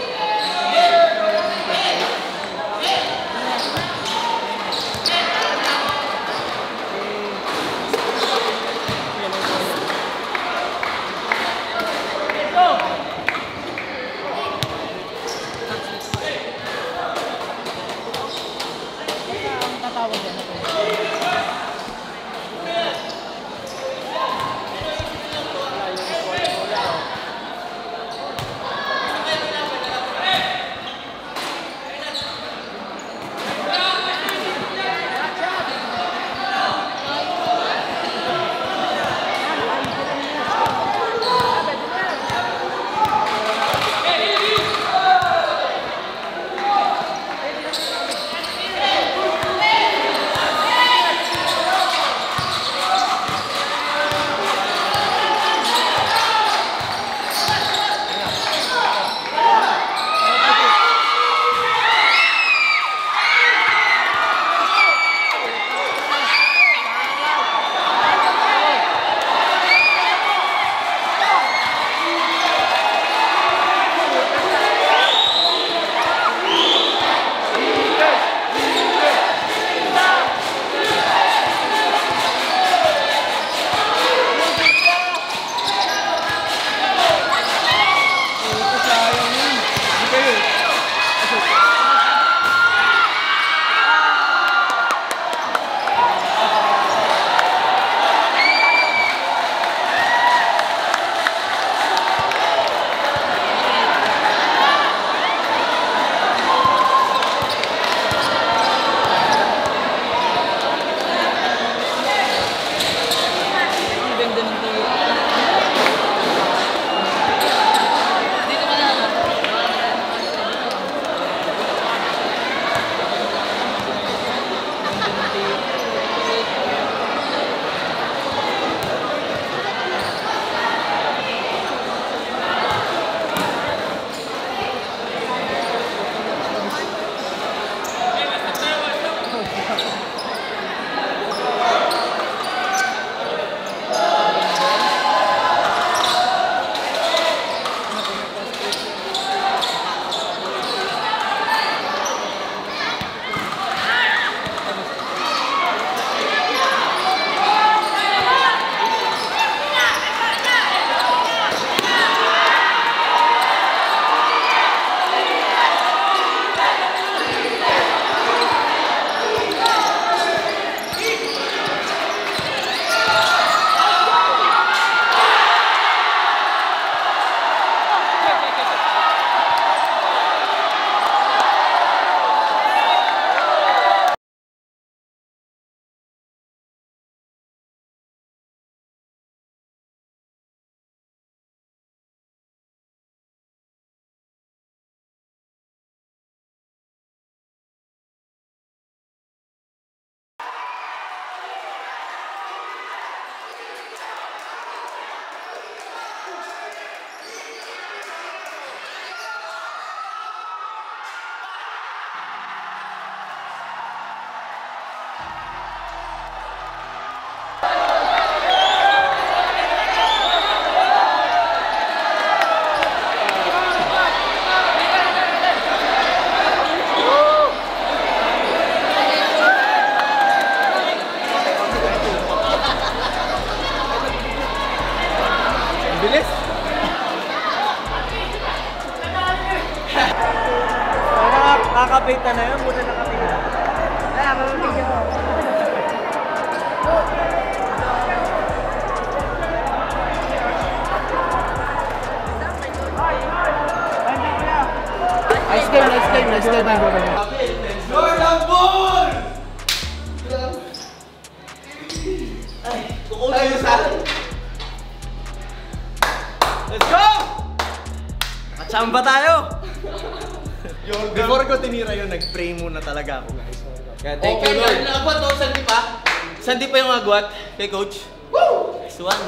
Kay coach? Woo! Nice one.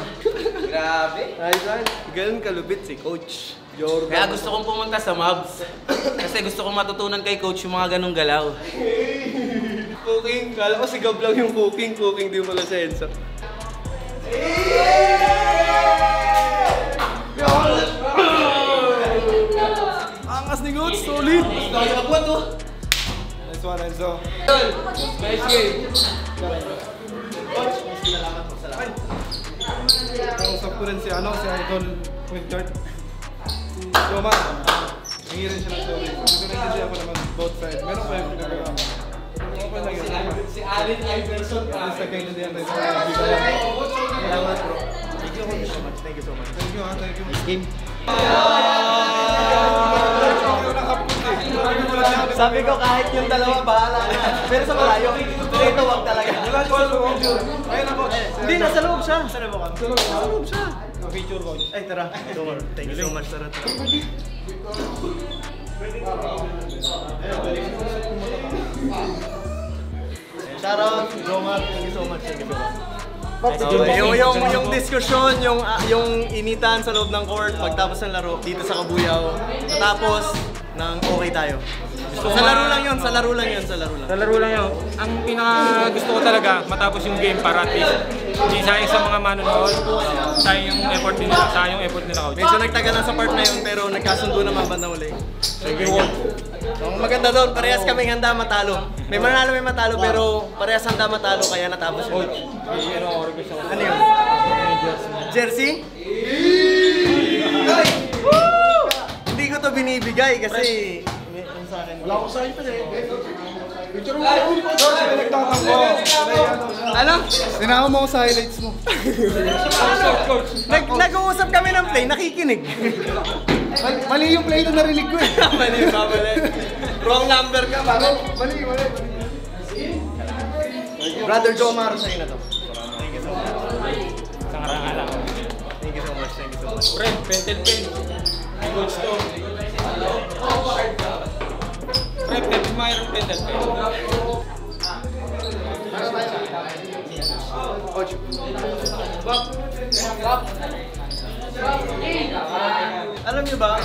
Grabe.
Nice one. Ganun kalubit si Coach Jordan.
Kaya gusto kong pumunta sa Mavs. Kasi gusto kong matutunan kay coach yung mga ganong galaw.
Cooking, kala ko sigab lang yung cooking, cooking di mo na sensa. Angas ni Coach, solid!
Agwat to.
Nice one, Enzo.
Nice game.
Ko rin si ano, si Idol Guard. Si Roman. Hingi rin siya ng sorry. Rin siya ako naman both side. Meron pa yung pinagawa. Okay lang yun.
Si Allen Iverson
Alis na kayo sa mga bigayan.
Salamat bro. Thank you so much, thank you so much.
Thank you ha, thank you.
Game.
Sabi ko kahit yung dalawa bahala na. Pero sa malayo, dito wag talaga.
Wala sa loob. Ayun coach.
Hindi, nasa loob siya. Saan mo ka? Nasa loob siya.
Picture coach.
Ay, tara. Tomor. Thank you so much. Tara, tara. Shoutout, Jomar. Thank you so much. Thank you so much. Okay, yung, yung, yung diskusyon, yung, ah, yung initan sa loob ng court, pagtapos ng laro, dito sa Kabuyaw, tapos ng okay tayo. Sa laro lang yun, sa laro lang yun, sa laro lang.
Sa laro lang yun. Ang pinaka gusto ko talaga, matapos yung game para at least hindi sayang sa mga manonood, sayang yung effort nila, sayang yung effort nila.
Medyo nagtagalan sa part na yun, pero nagkasundo naman bandang uli.
Thank you, coach.
Ang maganda doon, parehas kaming handa matalo. May manalo, may matalo, pero parehas handa matalo, kaya natapos yun. Ano yun? Jersey? Hindi ko to binibigay kasi... may- ano sa akin? Wala ko sa akin Ano?
Tinama mo ako sa highlights mo.
Nag nag-uusap kami ng play, nakikinig.
Mali- Mali yung play na narinig ko eh. [LAUGHS]
mali, mali. Wrong number ka, pare.
Mali, mali.
Brother Jomar, sa'yo na to. Thank you so much. Thank you so much, thank you so much.
Friend, pentel pen. Coach to. Friend, pen, mayroong pentel pen.
Alam niyo ba,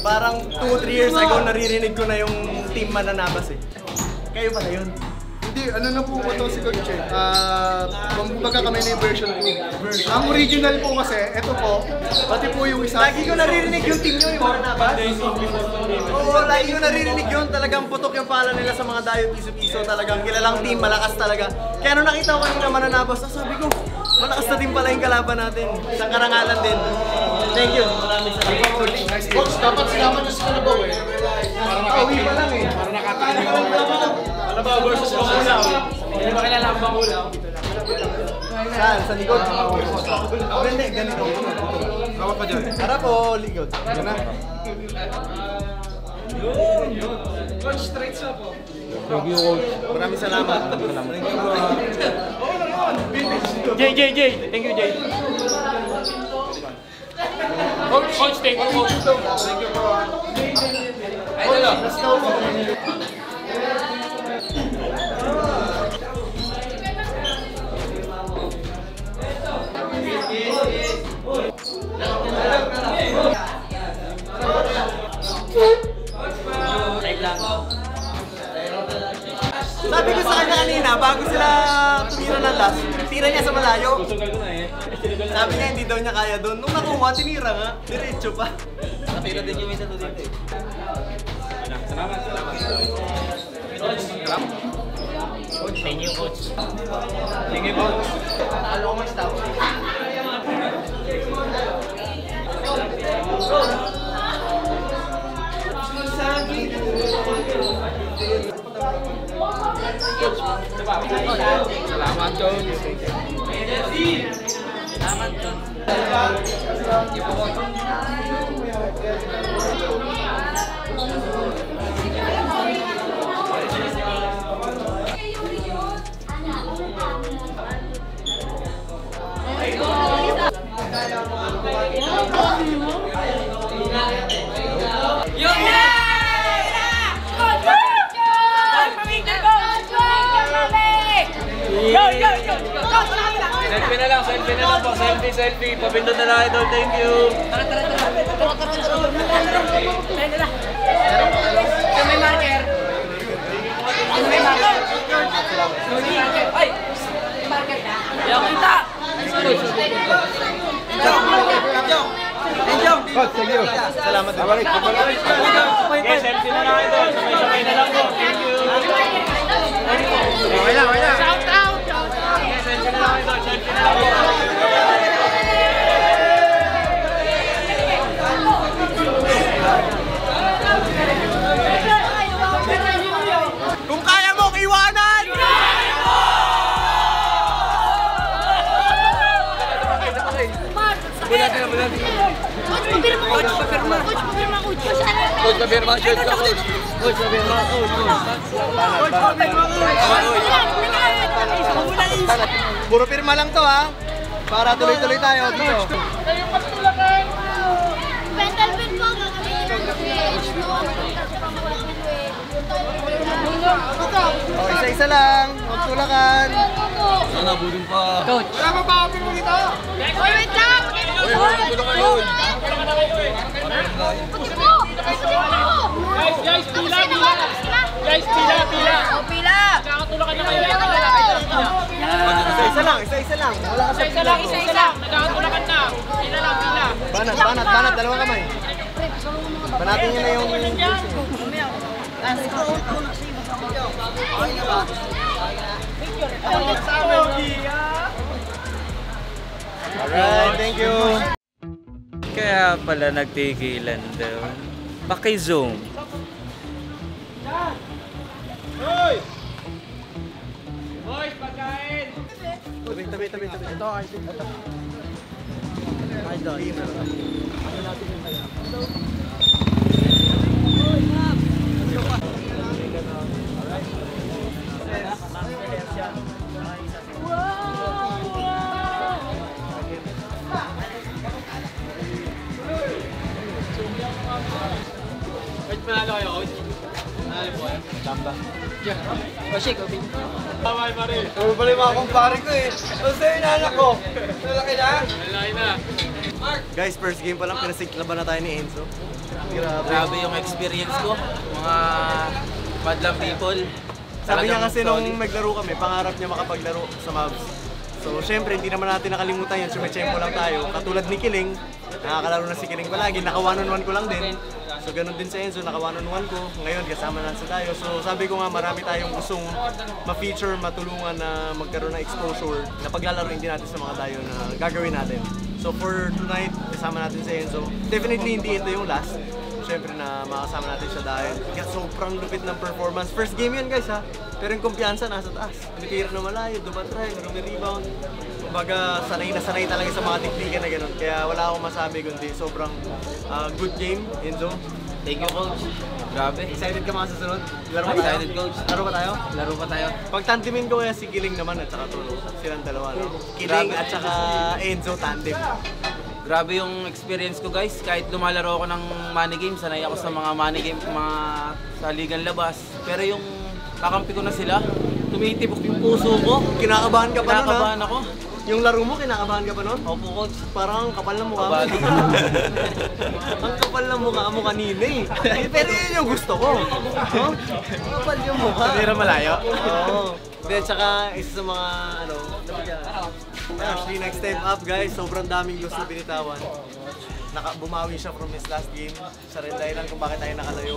parang 2-3 years ago naririnig ko na yung team mananabas eh. Kayo pala yun.
Hindi, ano na po ko to si Coach eh. Ah, kumbaga kami na yung version 2. Ang original po kasi, ito po, pati po yung isa.
Lagi ko naririnig yung team nyo, yung mananabas. Oo, lagi ko naririnig yun. Talagang putok yung pala nila sa mga dayo piso-piso. Talagang kilalang team, malakas talaga. Kaya nung nakita ko kanina mananabas, ah, sabi ko, malakas na team pala yung kalaban natin. Isang karangalan din. Thank you. Maraming salamat. Coach.
Dapat sinama niyo si Kalabaw eh.
Pauwi pa lang eh.
Versus Bangulaw.
Hindi ba kilala ang bangulaw?
Saan? Sa likod? Hindi, ganito.
Hawak pa dyan.
Harap o likod?
Yan na.
Maraming salamat. Thank you bro.
Jay, Jay, Jay. Thank you, Jay. Coach, coach, thank you, coach.
Sabi kanina, bago sila tumira ng last, tira niya sa malayo. Sabi niya hindi daw niya kaya doon. Nung nakuha, tinira nga. Diretso pa.
Natira din yung isa to dito eh. Thank you, coach.
Thank you, coach. Talo ko mas tao.
Salamat, Coach.
Selfie na lang, selfie na lang po. Selfie, selfie. Papindot na lang, idol. Thank you.
Coach, thank you. Salamat. Babalik.
Okay, selfie na lang, idol. Sabay-sabay na lang po. Thank you.
Okay na, okay na.
Okay,
coach. Coach,
sabihin mo, coach.
Puro pirma lang to ha. Para tuloy-tuloy tayo dito.
Pental pin po, gagamitin ng switch. No,
O, isa-isa lang. Huwag tulakan.
Coach. Oy, wait lang! Uy,
tulungan yun.
Puti mo! Puti mo! Guys, guys, pila, pila! Guys, pila, pila! O, pila! Kakatulakan na kayo.
Isa-isa lang, isa-isa lang. Wala ka sa
Isa lang, isa isa. Nagkakatulakan na. Pila lang, pila.
Banat, banat, banat. Dalawang kamay. Banatin niyo na yung... Alright, thank you.
Kaya pala nagtigilan daw. Paki-zoom.
Tabi, tabi, tabi, tabi. Ito, idol. Idol.
Coach, panalo kayo, coach. Panalo po kayo. Tamba.
Puro pala yung mga kumpare ko eh. Basta yung anak ko. Malaki na.
Malaki na.
Guys, first game pa lang, pinasiklaban na tayo ni Enzo. Grabe.
Grabe yung experience ko. Mga madlang people.
Sabi niya kasi nung
solid.
naglaro kami, pangarap niya makapaglaro sa Mavs. So, syempre, hindi naman natin nakalimutan yun. Sumechempo lang tayo. Katulad ni Kiling, nakakalaro na si Kiling palagi. Naka one on one ko lang din. So, ganun din sa Enzo, naka one on one ko. Ngayon, kasama na sa tayo. So, sabi ko nga, marami tayong gustong ma-feature, matulungan na magkaroon ng exposure na paglalaroin din natin sa mga tayo na gagawin natin. So, for tonight, kasama natin si Enzo. Definitely, hindi ito yung last. Siyempre na makasama natin siya dahil kaya sobrang lupit ng performance. First game yan guys ha, pero yung kumpiyansa nasa taas. Tumitira na malayo, dumatry, rumi-rebound. Kumbaga, sanay na sanay talaga sa mga teknika na gano'n. Kaya wala akong masabi kundi sobrang ah, good game, Enzo.
Thank you, coach. Grabe.
Excited ka mga susunod? Laro ba tayo?
Excited, coach.
Laro ba tayo?
Laro pa tayo.
Pag tantimin ko kaya si Kiling naman at saka Tulo. Silang dalawa. No? Kiling at saka Enzo tandem.
Grabe yung experience ko guys. Kahit lumalaro ako ng money game, sanay ako sa mga money game, mga sa ligang labas. Pero yung kakampi ko na sila, tumitibok yung puso ko.
Kinakabahan ka pa nun ha?
Kinakabahan ako.
Yung laro mo, kinakabahan ka pa nun?
Opo, coach.
Parang ang kapal ng mukha mo. [LAUGHS] Ang kapal ng mukha mo kanina eh. Pero yun yung gusto ko. Ang kapal yung mukha.
Hindi malayo.
Oo. Hindi, tsaka isa sa mga ano, actually next step up guys, sobrang daming loss na binitawan. Naka, bumawi siya from his last game. Sa rin dahilan kung bakit tayo nakalayo.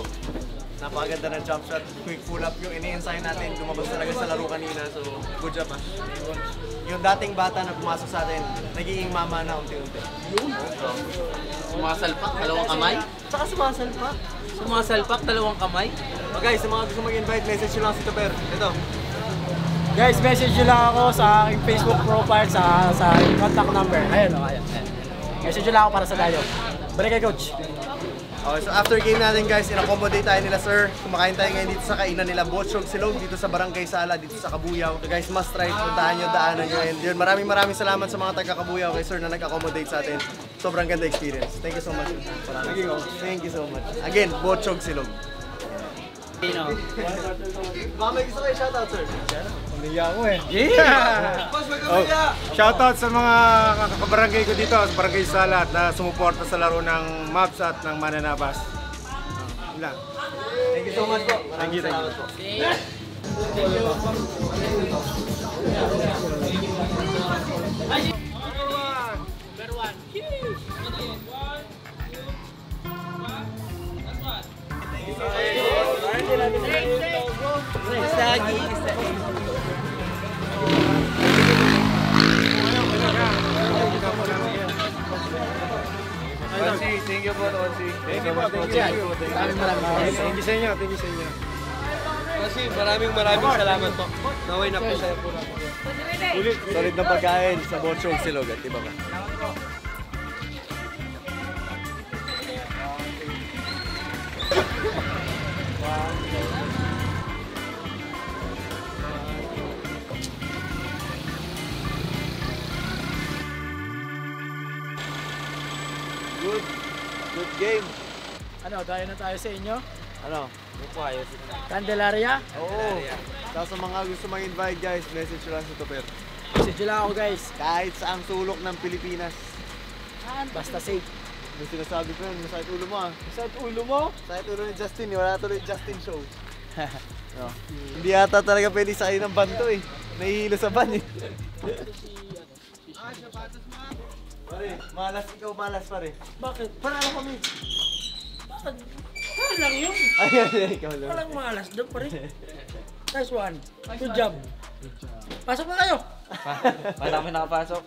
Napakaganda ng jump shot, quick pull up yung ini-ensign natin, lumabas talaga sa laro kanina. So, good job ah. Yung dating bata na pumasok sa atin, nagiging mama na unti-unti. Yun.
Sumasalpak, dalawang kamay.
Tsaka sumasal pa.
Sumasalpak, dalawang kamay.
Oh, guys, sa mga gusto mag-invite, message nyo lang si Tuber. Ito.
Guys, message nyo lang ako sa aking Facebook profile sa sa contact number. Ayun, oh, ayan, ayan. Message nyo lang ako para sa dayo. Balik kay coach.
Okay, so after game natin guys, in-accommodate tayo nila sir. Kumakain tayo ngayon dito sa kainan nila Botchog Silog dito sa Barangay Sala, dito sa Kabuyaw. So guys, must try, puntahan nyo, daanan nyo. And yun, maraming maraming salamat sa mga taga Kabuyaw kay sir na nag-accommodate sa atin. Sobrang ganda experience. Thank you so much. Thank you, Thank you so much. Again, Botchog Silog. Baka may gusto kayo shoutout sir?
Pamilya ko eh. Oh, shoutout sa mga kakabarangay ko dito sa Barangay Salat na sumuporta sa laro ng Maps at ng Mananabas. Uh.
Thank you so much po.
Thank you, thank you. Thank you You sa inyo.
Kasi maraming maraming salamat po. Naway na po sa'yo po. Solid na pagkain sa Botchog Silog at iba ba? Good. Good game.
Ano, dahil na tayo sa inyo.
Ano?
Candelaria.
Oo. Tapos sa mga gusto mag-invite guys, message lang sa Tupper.
Message lang ako guys.
Kahit saang sulok ng Pilipinas.
Basta safe.
May sinasabi ko yun, masakit ulo mo ah.
Sa ulo mo.
Sakit ulo ni Justin, eh. wala tuloy Justin show. [LAUGHS] no. Hindi yata talaga pwede sakay ng van to eh. Nahihilo sa van eh. Pare, malas ikaw, malas pare.
Bakit?
Panalo kami.
Ano lang yun?
Ayan, ikaw lang.
Walang malas doon pa rin. Nice one. Good job. Pasok na kayo.
Wala kami nakapasok.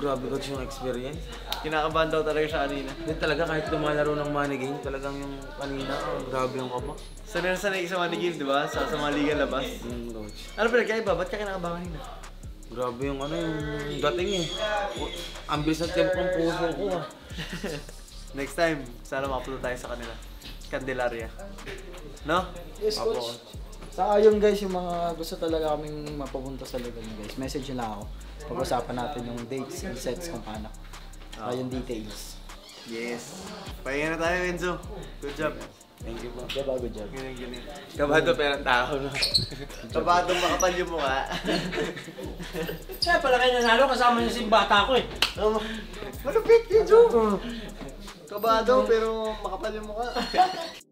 Grabe coach yung experience.
Kinakabahan daw talaga siya kanina.
Hindi talaga kahit lumalaro ng money game, talagang yung kanina, oh, grabe yung kaba.
Sanay na sanay sa money game, di ba? Sa, sa mga liga labas.
Mm, coach.
Ano pinagkaiba? Ba't ka kinakabahan kanina?
Grabe yung ano yung dating eh. Ang bilis ng tempo ng puso ko ah. [LAUGHS]
Next time, sana ma-upload tayo sa kanila. Candelaria. No?
Yes, coach. Sa ayon guys, yung mga gusto talaga kaming mapapunta sa lugar niyo guys, message nyo lang ako. Pag-usapan natin yung dates and sets kung paano. Ah, yung details.
Yes. Pahinga na tayo, Enzo. Good job.
Thank you po.
Diba, good job.
Ganyan, ganyan.
Kabado pero ang tao no.
Kabadong makapal yung mukha.
Kaya pala kayo nanalo, kasama niyo si bata ko eh.
Oh, Malupit, Enzo. Kabado pero makapal yung mukha. [LAUGHS]